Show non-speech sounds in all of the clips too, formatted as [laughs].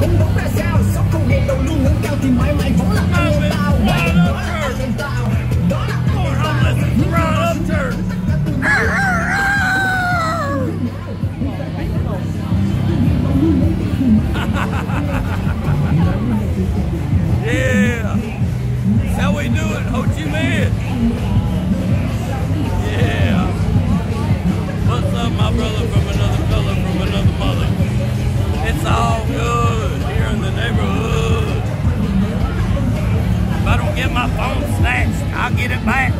Hùng đấu ra sao hề đầu ngưỡng cao thì mãi mãi vẫn là anh em tao đó là anh em tao Đó là anh em tao Yeah. That's how we do it, Ho Chi Minh. Yeah. What's up, my brother from another fella from another mother? It's all If I don't get my phone snatched, I'll get it back.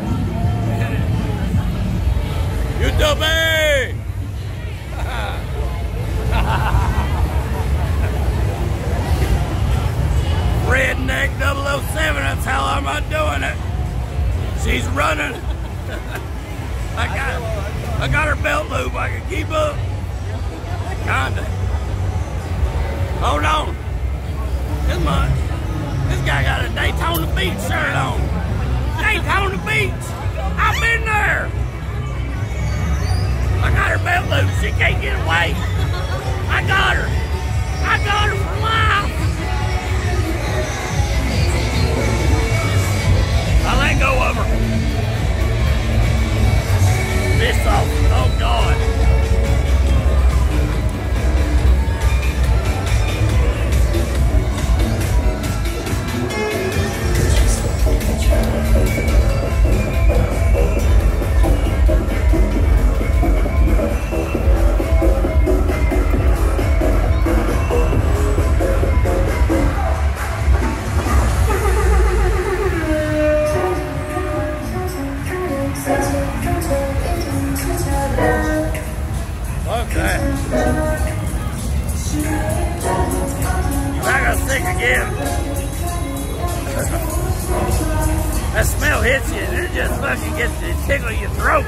You dummy! [laughs] Redneck 007, that's how I'm doing it. She's running. [laughs] I got I got her belt loop, I can keep up. Kinda. Hold on. This my this guy got a Daytona Beach shirt on. Daytona Beach! I've been there! I got her belt loop, she can't get away. I got her. I got her for life. I let go of her. This off. Fuck that. I got sick again. [laughs] that smell hits you and it just fucking gets to tickle your throat.